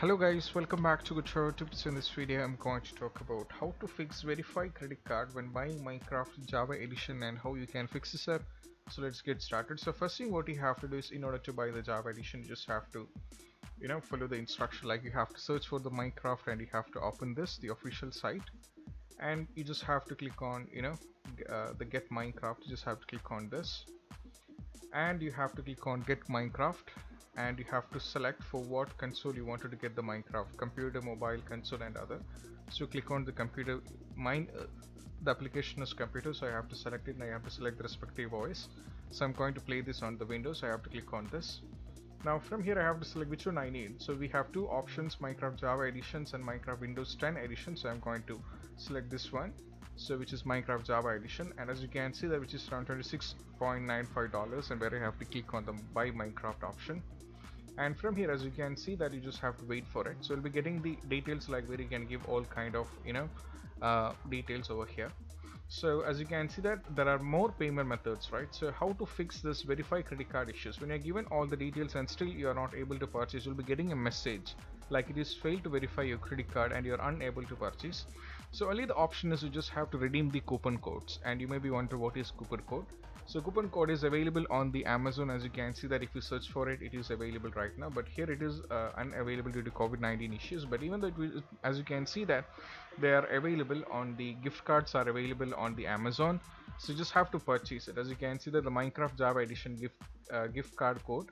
Hello guys, welcome back to Good Tips. In this video, I'm going to talk about how to fix Verify credit card when buying Minecraft Java Edition and how you can fix this up. So let's get started. So first thing what you have to do is in order to buy the Java Edition, you just have to you know follow the instruction like you have to search for the Minecraft and you have to open this the official site and you just have to click on you know uh, the get Minecraft you just have to click on this and you have to click on get Minecraft. And you have to select for what console you wanted to get the Minecraft computer mobile console and other. So click on the computer mine uh, the application is computer so I have to select it and I have to select the respective OS so I'm going to play this on the Windows so I have to click on this now from here I have to select which one I need so we have two options Minecraft Java editions and Minecraft Windows 10 edition. So I'm going to select this one so which is Minecraft Java edition. And as you can see that which is around 26.95 dollars and where I have to click on the buy Minecraft option. And from here as you can see that you just have to wait for it. So you'll be getting the details like where you can give all kind of you know uh, details over here so as you can see that there are more payment methods right? So how to fix this verify credit card issues? When you're given all the details and still you are not able to purchase you'll be getting a message like it is failed to verify your credit card and you're unable to purchase so only the option is you just have to redeem the coupon codes and you may be wondering what is coupon code. So coupon code is available on the Amazon. As you can see that if you search for it it is available right now. But here it is uh, unavailable due to COVID-19 issues. But even though as you can see that they are available on the gift cards are available on the Amazon. So you just have to purchase it. As you can see that the Minecraft Java edition gift uh, gift card code.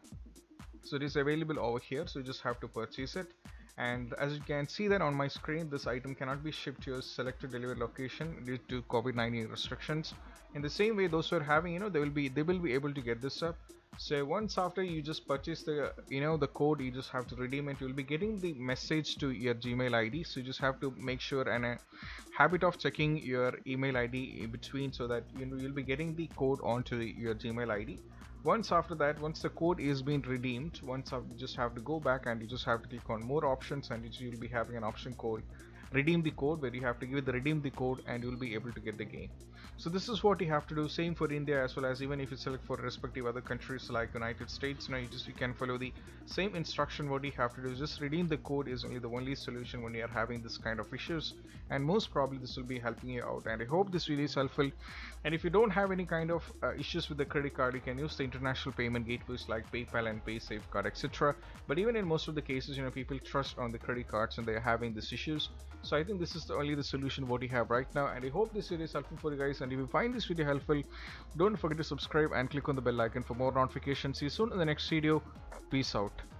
So it is available over here. So you just have to purchase it and as you can see that on my screen this item cannot be shipped to your selected delivery location due to COVID-19 restrictions. In the same way those who are having you know they will be they will be able to get this up so once after you just purchase the you know the code you just have to redeem it. You'll be getting the message to your gmail id so you just have to make sure and a habit of checking your email id in between so that you know you'll be getting the code onto your gmail id once after that once the code is being redeemed once you just have to go back and you just have to click on more options and you'll be having an option called redeem the code where you have to give the redeem the code and you'll be able to get the game. So this is what you have to do same for India as well as even if you select for respective other countries like United States know you just you can follow the same instruction what you have to do. Is just redeem the code is only the only solution when you are having this kind of issues and most probably this will be helping you out and I hope this video is helpful. And if you don't have any kind of uh, issues with the credit card you can use the international payment gateways like PayPal and PaySafeCard etc but even in most of the cases you know people trust on the credit cards and they are having these issues so I think this is the only the solution what you have right now and I hope this video is helpful for you guys and if you find this video helpful don't forget to subscribe and click on the bell icon for more notifications. See you soon in the next video. Peace out